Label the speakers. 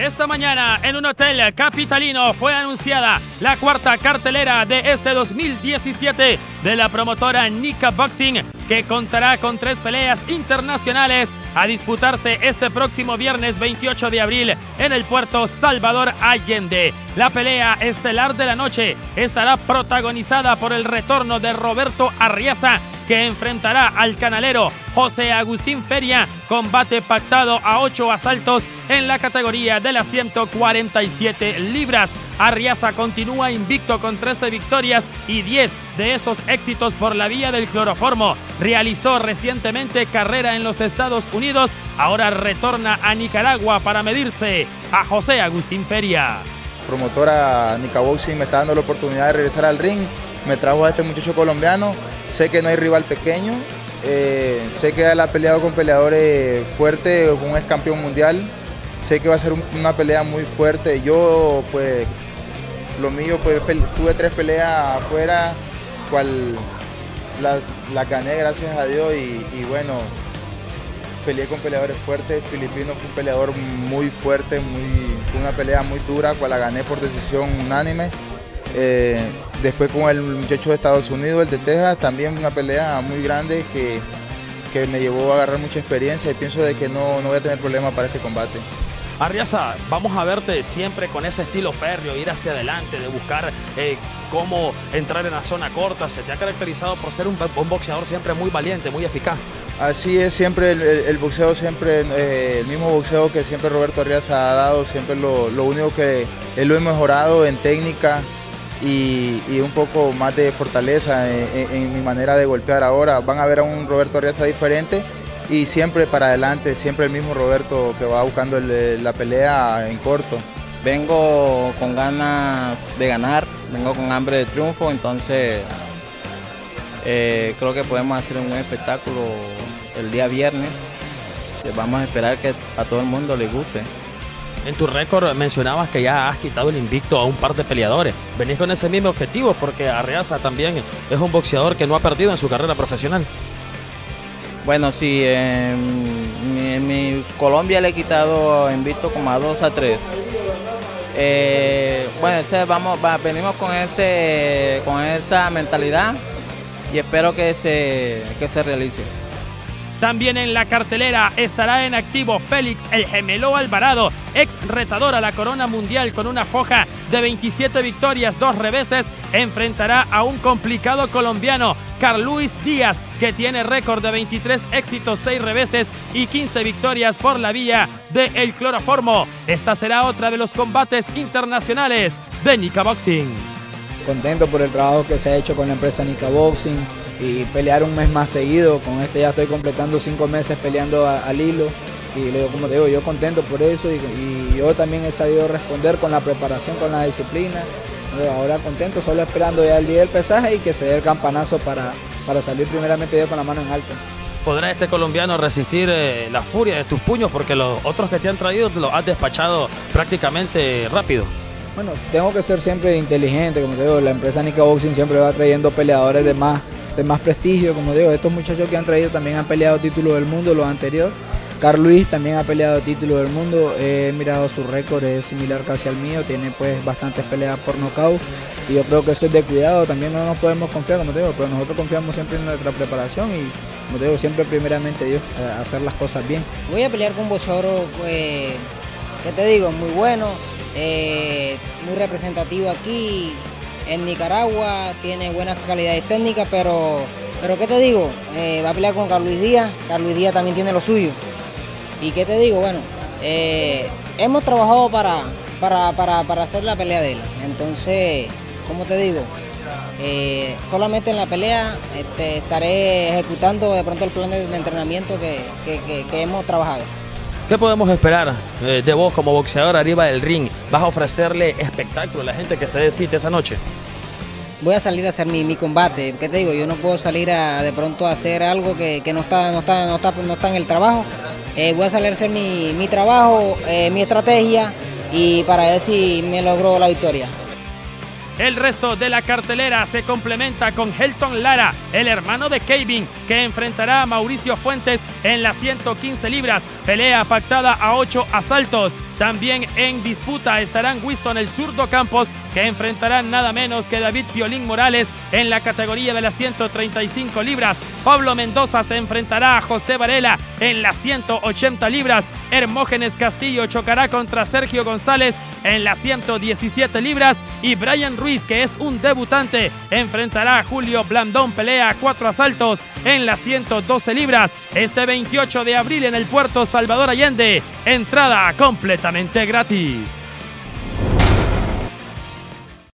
Speaker 1: Esta mañana en un hotel capitalino fue anunciada la cuarta cartelera de este 2017 de la promotora Nika Boxing que contará con tres peleas internacionales a disputarse este próximo viernes 28 de abril en el puerto Salvador Allende. La pelea estelar de la noche estará protagonizada por el retorno de Roberto Arriaza que enfrentará al canalero José Agustín Feria, combate pactado a ocho asaltos en la categoría de las 147 libras. Arriaza continúa invicto con 13 victorias y 10 de esos éxitos por la vía del cloroformo. Realizó recientemente carrera en los Estados Unidos, ahora retorna a Nicaragua para medirse a José Agustín Feria.
Speaker 2: Promotora Nica Boxing me está dando la oportunidad de regresar al ring, me trajo a este muchacho colombiano Sé que no hay rival pequeño, eh, sé que él ha peleado con peleadores fuertes, un ex campeón mundial, sé que va a ser una pelea muy fuerte. Yo, pues, lo mío, pues, tuve tres peleas afuera, cual las, gané gracias a Dios y, bueno, peleé con peleadores fuertes. Filipino fue un peleador muy fuerte, muy, fue una pelea muy dura, cual la gané por decisión unánime. Eh, después con el muchacho de Estados Unidos, el de Texas, también una pelea muy grande que, me llevó a agarrar mucha experiencia y pienso de que no, no voy a tener problema para este combate.
Speaker 1: Arriaza, vamos a verte siempre con ese estilo férreo, ir hacia adelante, de buscar eh, cómo entrar en la zona corta. Se te ha caracterizado por ser un, boxeador siempre muy valiente, muy eficaz.
Speaker 2: Así es, siempre el, boxeo, siempre eh, el mismo boxeo que siempre Roberto Arriaza ha dado, siempre lo, único que él lo he mejorado en técnica, y, un poco más de fortaleza en, mi manera de golpear ahora. Van a ver a un Roberto Arriaza diferente y siempre para adelante, siempre el mismo Roberto que va buscando la pelea en corto.
Speaker 3: Vengo con ganas de ganar, vengo con hambre de triunfo, entonces eh, creo que podemos hacer un buen espectáculo el día viernes. Vamos a esperar que a todo el mundo le guste.
Speaker 1: En tu récord mencionabas que ya has quitado el invicto a un par de peleadores. Venís con ese mismo objetivo porque Arreaza también es un boxeador que no ha perdido en su carrera profesional.
Speaker 3: Bueno, sí, en mi, Colombia le he quitado invicto como a 2 a 3. Eh, bueno, vamos, venimos con, ese, con esa mentalidad y espero que se, que se realice.
Speaker 1: También en la cartelera estará en activo Félix el Gemelo Alvarado, ex retador a la corona mundial con una foja de 27 victorias, dos reveses. Enfrentará a un complicado colombiano, Carluis Díaz, que tiene récord de 23 éxitos, 6 reveses y 15 victorias por la vía de El Cloroformo. Esta será otra de los combates internacionales de Nica Boxing.
Speaker 4: Contento por el trabajo que se ha hecho con la empresa Nica Boxing y pelear un mes más seguido. Con este ya estoy completando cinco meses peleando al hilo. Y le como te digo, yo contento por eso y, yo también he sabido responder con la preparación, con la disciplina. Ahora contento, solo esperando ya el día del pesaje y que se dé el campanazo para, para salir primeramente yo con la mano en alto.
Speaker 1: ¿Podrá este colombiano resistir eh, la furia de tus puños? Porque los otros que te han traído los has despachado prácticamente rápido.
Speaker 4: Bueno, tengo que ser siempre inteligente, como te digo, la empresa Nica Boxing siempre va trayendo peleadores de más de más prestigio, como digo, estos muchachos que han traído también han peleado títulos del mundo, los anteriores. Carl Luis también ha peleado títulos del mundo, he mirado su récord, es similar casi al mío, tiene pues bastantes peleas por nocaut y yo creo que eso es de cuidado, también no nos podemos confiar, como te digo, pero nosotros confiamos siempre en nuestra preparación y como te digo, siempre primeramente Dios, hacer las cosas bien.
Speaker 5: Voy a pelear con Bochoro, eh, que te digo, muy bueno, eh, muy representativo aquí, en Nicaragua, tiene buenas calidades técnicas, pero, pero ¿qué te digo? Eh, va a pelear con Carlos Díaz, Carlos Díaz también tiene lo suyo. ¿Y qué te digo? Bueno, eh, hemos trabajado para, para, hacer la pelea de él. Entonces, ¿cómo te digo? Eh, solamente en la pelea este, estaré ejecutando de pronto el plan de, entrenamiento que, hemos trabajado.
Speaker 1: ¿Qué podemos esperar de vos como boxeador arriba del ring? ¿Vas a ofrecerle espectáculo a la gente que se decide esa noche?
Speaker 5: voy a salir a hacer mi, combate. ¿Qué te digo? Yo no puedo salir a de pronto a hacer algo que, no, está, no, está, no, está, no está en el trabajo. Eh, voy a salir a hacer mi, trabajo, eh, mi estrategia y para ver si me logro la victoria.
Speaker 1: El resto de la cartelera se complementa con Helton Lara, el hermano de Kevin, que enfrentará a Mauricio Fuentes en las 115 libras. Pelea pactada a 8 asaltos. También en disputa estarán Winston el zurdo Campos, que enfrentarán nada menos que David Violín Morales en la categoría de las 135 libras. Pablo Mendoza se enfrentará a José Varela en las 180 libras. Hermógenes Castillo chocará contra Sergio González en las 117 libras y Brian Ruiz, que es un debutante, enfrentará a Julio Blandón, pelea cuatro asaltos en las 112 libras este 28 de abril en el puerto Salvador Allende. Entrada completamente gratis.